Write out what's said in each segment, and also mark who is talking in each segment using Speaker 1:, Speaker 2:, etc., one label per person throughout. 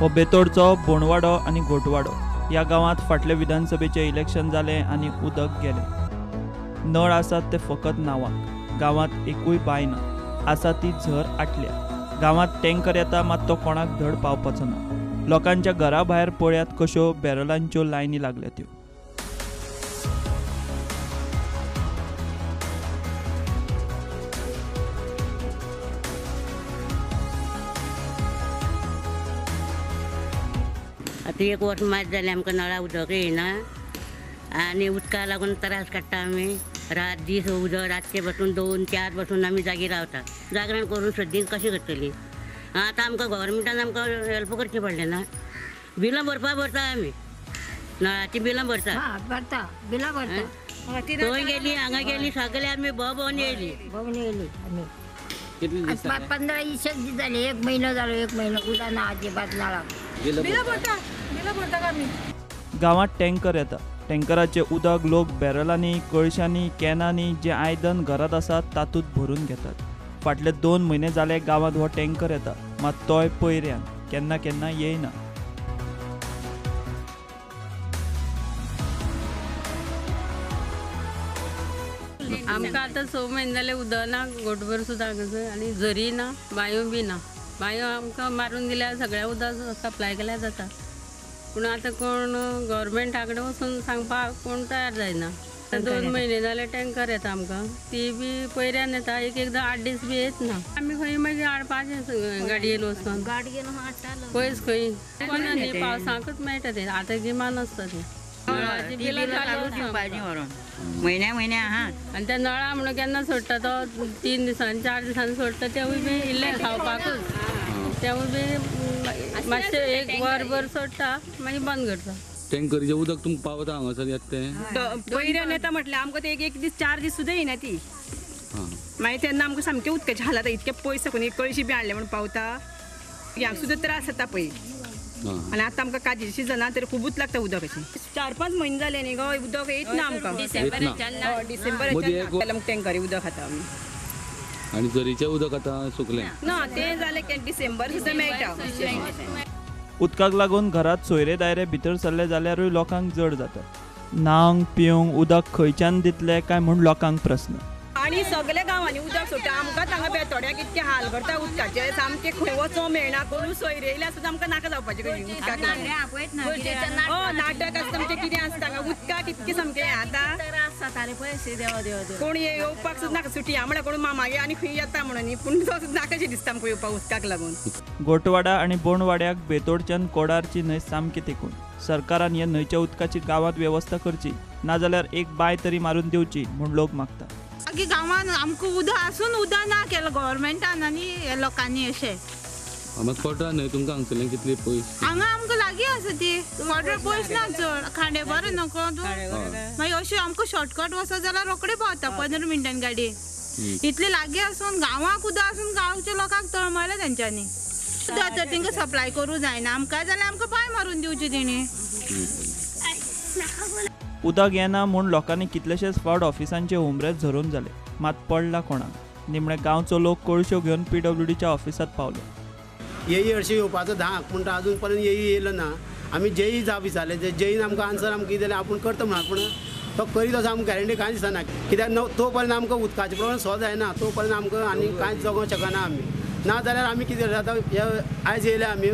Speaker 1: हो बेतोडचो बोणवाडो आनी घोटवाडो ह्या गांवांत फाटले विधानसभेचे इलेक्शन जालें आनी उदक गेलें. नळ आसात ते फकत नांवाक. गांवांत एकूय बांय ना. आसा ती झर आटल्या. गांवांत टँकर येता मात तो कोणाक धड पावपाचो ना. लोकांच्या घरा भायर पळयात कश्यो बॅरलांच्यो लायनी लागल्या त्यो.
Speaker 2: आतां एक वर्स मात जालें आमकां नळा उदक येयना आनी उदका लागून त्रास काडटा आमी रात दीस उदक रातचे बसून दोन चार बसून आमी जागी रावता. जागरण करून सद्दीं कशी करतली? आतां आमकां गव्हर्मेंटान आमकां हेल्प करचें पडलें ना. बिलां भरपा भरता आमी नळाची बिलां भरता.
Speaker 3: हा भरता. बिला भरता.
Speaker 2: थंय गेली हांगा गेली सगळे आमी भोंवून येयली
Speaker 3: बघून येयली पा- पंधरा वीस एक दीस झाले. एक महिना झालो एक महिना. उदा ना अजिबात नाळा.
Speaker 1: गांवांत टँकर येता. टँकराचे उदक लोक बॅरलांनी कळशांनी कॅनांनी जे आयदन घरात आसात तातूंत भरून घेतात. फाटले दोन म्हयने जाले गांवांत हो टँकर येता. मात तोय पयऱ्यान केन्ना केन्ना येयना
Speaker 4: आमकां आतां स म्हयने जाले उदक ना गोटभर सुद्दां हांगासर आनी झरी ना बांयो बी ना. बांयो आमकां मारून दिल्यार सगळ्या उदक सप्लाय केल्यार जाता. पूण आतां कोण गव्हर्मेंटा कडेन वचून सांगपाक कोण तयार जायना. दोन म्हयने जाले टँकर येता आमकां. ती बी पयऱ्यान येता एक एकदां आठ दीस बी येत ना. आमी खंय मागीर हाडपाचें गाडयेन वचून.
Speaker 3: गाडयेन
Speaker 4: पयस खंय. कोणा न्ही पावसाकूच मेळटा ते. आतां गिमान आसता ते. नळाची बिलां चालू आसा.
Speaker 2: म्हयन्या म्हयन्या आहा
Speaker 4: आनी त्या नळा म्हणून केन्ना सोडटा तो तीन दिसांनी चार दिसांनी सोडटा तेवूय बी इल्ले खावपाकूच तेवूय बी मातशें एक वरभर सोडटा मागीर बंद करता
Speaker 5: टँकरीचें उदक तुमकां पावता हांगासर येता तें
Speaker 6: पयऱ्यान येता म्हटल्यार आमकां ते एक एक दीस चार दीस सुद्दां येयना ती. मागीर तेन्ना आमकां सामकें उदकाचे हालात इतके पयस साकून एक कळशी बी हाडले म्हणून पावता. ह्यांक सुद्दां त्रास जाता पळय आनी आतां आमकां काजीची सिजना तरी खूबच लागता उदक अशें चार पांच म्हयने जाले न्ही गो उदक येत ना आमकां.
Speaker 5: ना.
Speaker 6: हय, डिसेंबर टँकरी उदक खाता आमी
Speaker 5: आनी झरीचें उदक आतां. सुकलें.
Speaker 6: ना तें जालें की डिसेंबर सुद्दां मेळटा
Speaker 1: उदकाक लागून घरात सोयरे दायरे भितर सरले जाल्यारूय लोकांक जड जाता. न्हावंक पिवंक उदक खंयच्यान दितले काय म्हूण लोकांक प्रस्न.
Speaker 6: आणि सगळ्या गांवांनी उदक सुट्टा आमकां हांगा बेतोड्याक इतके हाल करता उदकाचे. सामके खंय वचो मेळना कोण सोयरे येयल्या सुद्दां आमकां नाका जावपाचें कशें उदकाक. हो नाटक आसता म्हणजे कितें आसता हांगा उदकाक इतकें सामकें हें आतां. कोण ये- येवपाक सुद्दां नाका सुटी म्हळ्यार कोण मामागे आनी खंय येता म्हणून. न्ही. पूण तो सुद्दां नाकाशें दिसता आमकां येवपाक उदकाक लागून.
Speaker 1: गोटवाडा आणि बोंडवाड्याक बेतोडच्यान कोडारची न्हंय सामकी तेकून. सरकारान ह्या न्हंयच्या उदकाची गांवांत वेवस्था करची. नाजाल्यार एक बांय तरी मारून दिवची म्हूण लोक मागता
Speaker 7: मागीर गांवान आमकां उदक आसून उदक ना केलो गव्हर्मेंटान आनी लोकांनी अशें
Speaker 5: पडटा न्हय तुमकां हांगसरल्यान कितली पयस
Speaker 7: हांगा आमकां लागीं आसा ती वॉटर पयस ना चड खांडे बरें नको तूं मागीर अशें आमकां शॉर्टकट वचत जाल्यार रोखडे पावता पंदरा मिनटान गाडी. इतली लागीं आसून गांवाक उदक आसून गांवच्या लोकांक तळमळ्ळें तेंच्यांनी उदक तर तेंकां सप्लाय करूं जायना. आमकां जाल्यार आमकां पांय मारून दिवची तेणी
Speaker 1: उदक येना म्हूण लोकांनी कितलेशेच फावट ऑफिसांचे उमरेच झरून जाले मात पडला कोणाक निमणे गांवचो लोक कळश्यो घेवन पी डब्ल्यू डीच्या ऑफिसात पावलो.
Speaker 8: येई हरशीं येवपाचो धाक पूण तो अजून पर्यंत येई येयलो ना. आमी जेई जाप विचारले जे जेईन आमकां आन्सर आमकां कितें जाल्यार आपूण करता म्हणून पूण तो करीत असो आमकां गॅरंटी कांय दिसना. कित्याक नो तो पर्यंत आमकां उदकाचे प्रमाण सो जायना. तो पर्यंत आमकां आनी कांयच जगोंक शकना आमी ना जाल्यार आमी कितें जाता आयज येयल्या आमी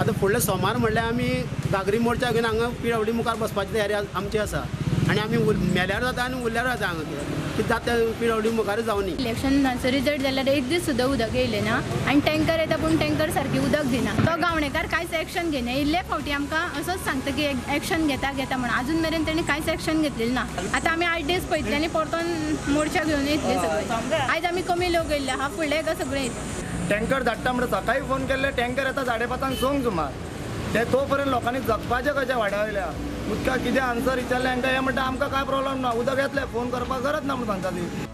Speaker 8: आतां फुडले सोमार म्हणल्यार आमी घागरी मोर्चा घेवन हांगा पिळवडी मुखार बसपाची तयारी आमची आसा आनी आमी उर- मेल्यार जाता आनी उरल्यार जाता हांगा कितें जाता पिळवडी मुखार जावनी
Speaker 9: इलेक्शनाचो रिजल्ट जाल्यार एक दीस सुद्दां उदक येयलें ना. आनी टँकर येता पूण टँकर सारकी उदक दिना तो गावणेकार कांयच एक्शन घेयना इल्ले फावटी आमकां असोच सांगता की एक्शन घेता घेता म्हण. आजून मेरेन तेणी कांयच एक्शन घेतलेली ना. आतां आमी आठ दीस पळयतले आनी परतून मोर्चा घेवन येतली सगळे. आयज आमी कमी लोक येयल्ले आहा फुडले एका सगळे येतले
Speaker 10: टँकर धाडटा म्हणून सकाळी फोन केल्ले टँकर येता साडे पांचांक संक सुमार. ते तो पर्यंत लोकांनी जगपाचें कशें वाड्या वयल्या उदकाक कितें आन्सर विचारलें हांकां हें म्हणटा आमकां काय प्रॉब्लम ना? उदक येतलें फोन करपाक गरज ना म्हणून सांगता ती.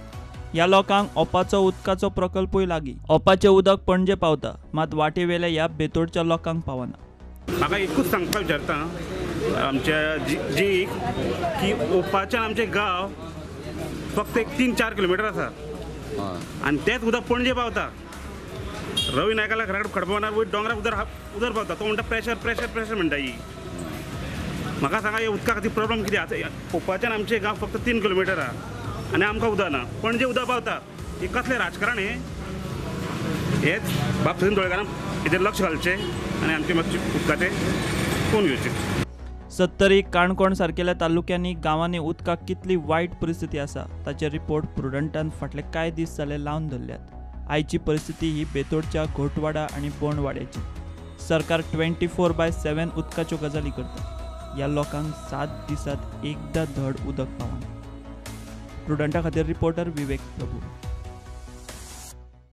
Speaker 1: ह्या लोकांक ओपाचो उदकाचो प्रकल्पूय लागीं. ओपाचें उदक पणजे पावता मात वाटे वेल्या ह्या बेतोडच्या लोकांक पावना.
Speaker 11: म्हाका एकूच सांगपाक विचारता आमच्या जी जीक की ओपाच्यान आमचे गांव फक्त एक तीन चार किलोमिटर आसा.
Speaker 5: हय
Speaker 11: आनी तेंच उदक पणजे पावता. रवी नायकाला घराकडे खडपवणार डोंगरा उदर उदर पावता. तो म्हणटा प्रेशर प्रेशर प्रेशर म्हणटा ही म्हाका सांगा हे उदका खातीर प्रॉब्लम कितें आतां पोपाच्यान आमचें गांव फक्त तीन किलोमिटर आहा. आनी आमकां उदक ना पणजे उदक पावता हे कसलें राजकारण हें? हेच बाब सचिन हेजेर लक्ष घालचें आनी आमचे मातशे उदकाचे कोण घेवचे
Speaker 1: सत्तरी काणकोण सारकेल्या तालुक्यांनी गांवांनी उदकाक कितली वायट परिस्थिती आसा ताचे रिपोर्ट प्रुडंटान फाटले कांय दीस जाले लावन धरल्यात. आयची परिस्थिती ही बेतोडच्या घोटवाडा आनी बोंडवाड्याची. सरकार ट्वेंटी फोर बाय सेवन उदकाच्यो गजाली करता. ह्या लोकांक सात दिसात एकदां धड उदक पावना. प्रुडंटा खातीर रिपोर्टर विवेक प्रभू.